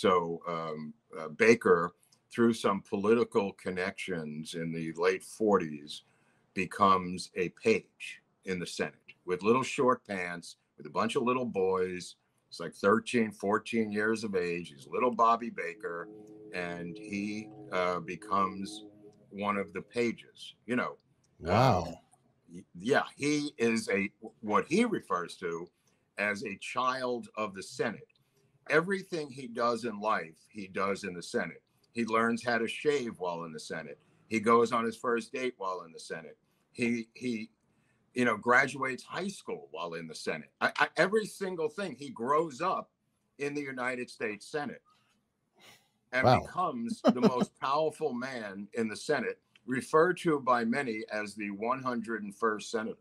So um, uh, Baker, through some political connections in the late 40s, becomes a page in the Senate with little short pants, with a bunch of little boys. He's like 13, 14 years of age. He's little Bobby Baker, and he uh, becomes one of the pages. You know, Wow. yeah, he is a what he refers to as a child of the Senate. Everything he does in life, he does in the Senate. He learns how to shave while in the Senate. He goes on his first date while in the Senate. He he, you know, graduates high school while in the Senate. I, I, every single thing he grows up in the United States Senate and Wow. becomes the most powerful man in the Senate, referred to by many as the 101st senator.